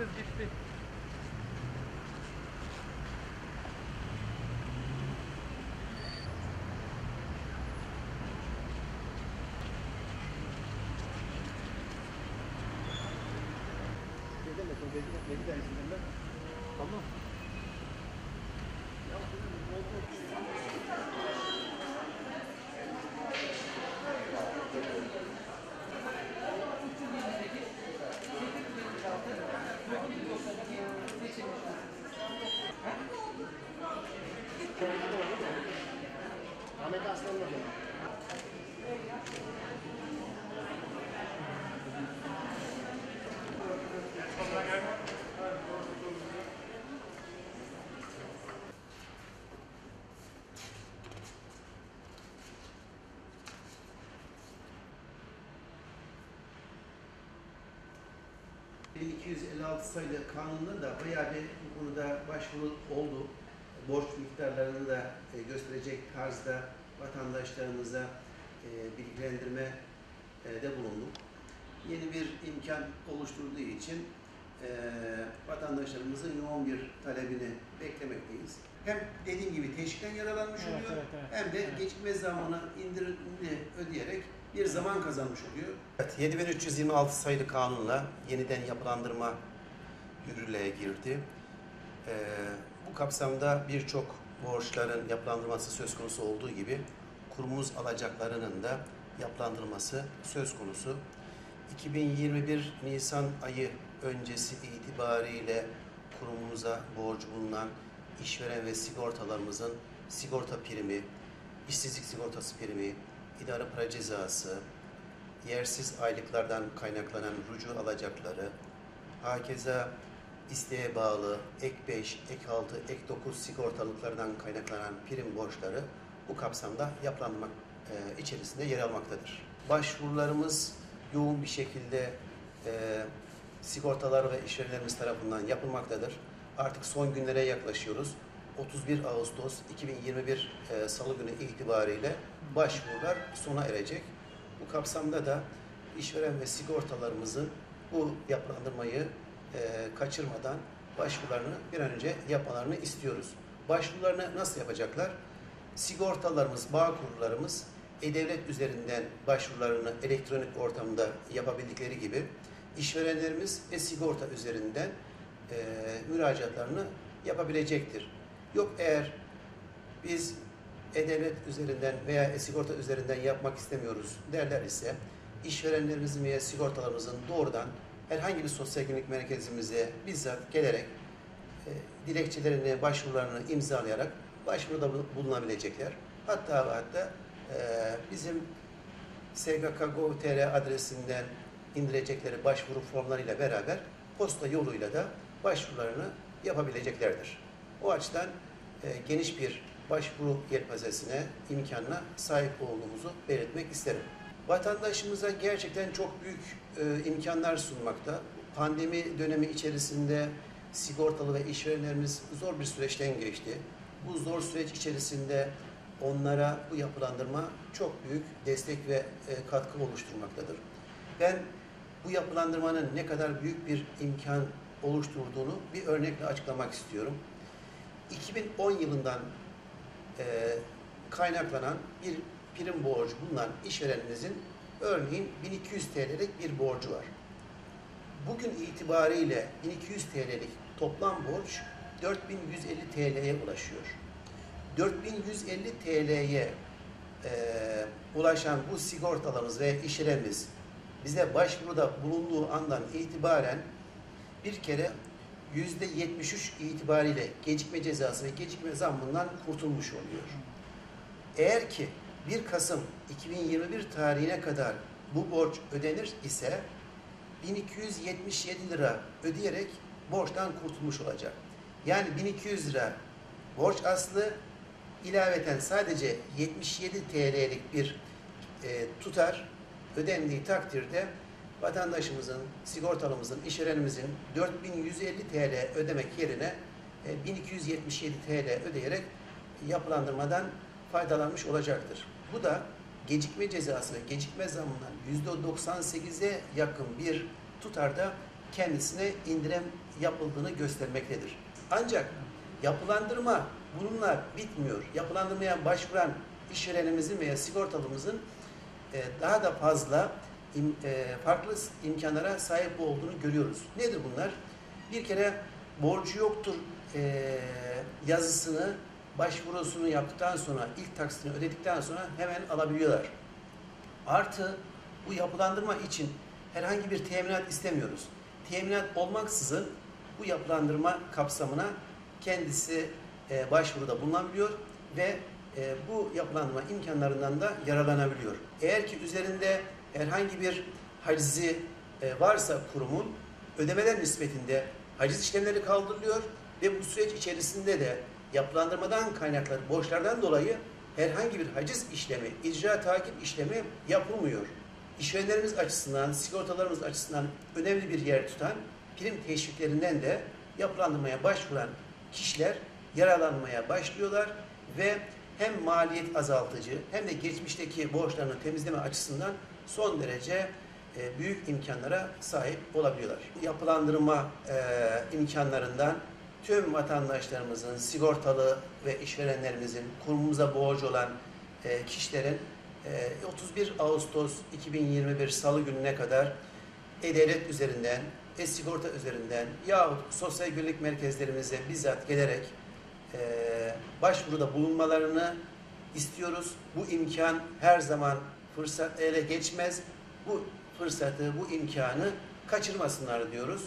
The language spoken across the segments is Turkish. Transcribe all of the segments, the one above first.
kız gitti. Tamam. Ahmet ...1256 sayılı kanunda da bayağı bir bu konuda başvuru oldu. Borç miktarlarını da e, gösterecek tarzda vatandaşlarımıza e, bilgilendirme e, de bulunduk. Yeni bir imkan oluşturduğu için vatandaşlarımızın yoğun bir talebini beklemekteyiz. Hem dediğim gibi teşvikten yararlanmış Evet, oluyor evet, evet. hem de Evet. gecikme zamanı indirimli ödeyerek bir zaman kazanmış oluyor. Evet, 7326 sayılı kanunla yeniden yapılandırma yürürlüğe girdi. Ee, bu kapsamda birçok borçların yapılandırması söz konusu olduğu gibi kurumumuz alacaklarının da yapılandırması söz konusu. 2021 Nisan ayı öncesi itibariyle kurumumuza borcu bulunan işveren ve sigortalarımızın sigorta primi, işsizlik sigortası primi, idare para cezası, yersiz aylıklardan kaynaklanan rucu alacakları, hakeza isteğe bağlı ek 5, ek 6, ek 9 sigortalıklardan kaynaklanan prim borçları bu kapsamda yapılanmak e, içerisinde yer almaktadır. Başvurularımız yoğun bir şekilde e, sigortalar ve işverenlerimiz tarafından yapılmaktadır. Artık son günlere yaklaşıyoruz. 31 Ağustos 2021 e, Salı günü itibariyle başvurular sona erecek. Bu kapsamda da işveren ve sigortalarımızın bu yapılandırmayı e, kaçırmadan başvurularını bir an önce yapmalarını istiyoruz. Başvurularını nasıl yapacaklar? Sigortalarımız, bağ kurullarımız e-devlet üzerinden başvurularını elektronik ortamda yapabildikleri gibi işverenlerimiz e-sigorta üzerinden e, müracaatlarını yapabilecektir. Yok eğer biz e-devlet üzerinden veya e-sigorta üzerinden yapmak istemiyoruz derler ise işverenlerimizin veya sigortalarımızın doğrudan herhangi bir sosyal güvenlik merkezimize bizzat gelerek e, dilekçelerini, başvurularını imzalayarak başvuruda bul- bulunabilecekler. Hatta ve hatta e, bizim SGK.gov.tr adresinden indirecekleri başvuru formlarıyla beraber posta yoluyla da başvurularını yapabileceklerdir. O açıdan e, geniş bir başvuru yelpazesine, imkanına sahip olduğumuzu belirtmek isterim. Vatandaşımıza gerçekten çok büyük e, imkanlar sunmakta. Pandemi dönemi içerisinde sigortalı ve işverenlerimiz zor bir süreçten geçti. Bu zor süreç içerisinde onlara bu yapılandırma çok büyük destek ve e, katkı oluşturmaktadır. Ben bu yapılandırmanın ne kadar büyük bir imkan oluşturduğunu bir örnekle açıklamak istiyorum. 2010 yılından e, kaynaklanan bir prim borcu bulunan işverenimizin örneğin 1200 TL'lik bir borcu var. Bugün itibariyle 1200 TL'lik toplam borç 4150 TL'ye ulaşıyor. 4150 TL'ye e, ulaşan bu sigortalarımız ve işlerimiz bize başvuruda bulunduğu andan itibaren bir kere 73 itibariyle gecikme cezası ve gecikme zammından kurtulmuş oluyor. Eğer ki 1 Kasım 2021 tarihine kadar bu borç ödenir ise 1277 lira ödeyerek borçtan kurtulmuş olacak. Yani 1200 lira borç aslı ilaveten sadece 77 TL'lik bir e, tutar ödendiği takdirde vatandaşımızın, sigortalımızın, işverenimizin 4150 TL ödemek yerine e, 1277 TL ödeyerek yapılandırmadan faydalanmış olacaktır. Bu da gecikme cezası ve gecikme zammından %98'e yakın bir tutarda kendisine indirim yapıldığını göstermektedir. Ancak yapılandırma bununla bitmiyor. Yapılandırmaya başvuran işverenimizin veya sigortalımızın e, daha da fazla im- e, farklı imkanlara sahip olduğunu görüyoruz. Nedir bunlar? Bir kere borcu yoktur e, yazısını başvurusunu yaptıktan sonra ilk taksitini ödedikten sonra hemen alabiliyorlar. Artı bu yapılandırma için herhangi bir teminat istemiyoruz. Teminat olmaksızın bu yapılandırma kapsamına kendisi e, başvuruda bulunabiliyor ve e, bu yapılandırma imkanlarından da yararlanabiliyor. Eğer ki üzerinde herhangi bir hacizi e, varsa kurumun ödemeler nispetinde haciz işlemleri kaldırılıyor ve bu süreç içerisinde de yapılandırmadan kaynaklı borçlardan dolayı herhangi bir haciz işlemi, icra takip işlemi yapılmıyor. İşverenlerimiz açısından, sigortalarımız açısından önemli bir yer tutan prim teşviklerinden de yapılandırmaya başvuran kişiler yararlanmaya başlıyorlar ve hem maliyet azaltıcı hem de geçmişteki borçlarını temizleme açısından son derece e, büyük imkanlara sahip olabiliyorlar. Yapılandırma e, imkanlarından tüm vatandaşlarımızın, sigortalı ve işverenlerimizin, kurumumuza borcu olan e, kişilerin e, 31 Ağustos 2021 Salı gününe kadar E-Devlet üzerinden, E-Sigorta üzerinden yahut sosyal güvenlik merkezlerimize bizzat gelerek başvuruda bulunmalarını istiyoruz. Bu imkan her zaman fırsat ele geçmez. Bu fırsatı, bu imkanı kaçırmasınlar diyoruz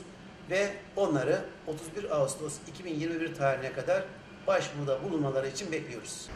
ve onları 31 Ağustos 2021 tarihine kadar başvuruda bulunmaları için bekliyoruz.